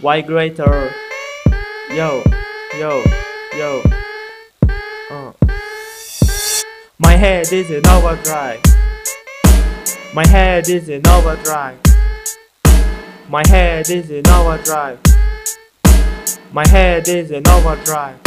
YGreater? Yo, yo, yo. Uh. My head is in overdrive. My head is in overdrive. My head is in overdrive. My head is in overdrive.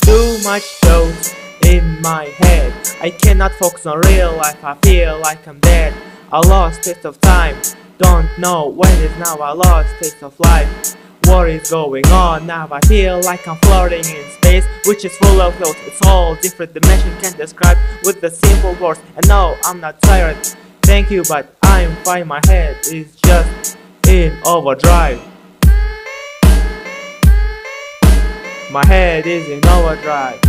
Too much thoughts in my head. I cannot focus on real life. I feel like I'm dead. I lost taste of time. Don't know when is now. I lost taste of life. What is going on now? I feel like I'm floating in space, which is full of thoughts. It's all different dimension can't describe with the simple words. And no, I'm not tired. Thank you, but I'm fine. My head is just in overdrive. My head is in overdrive.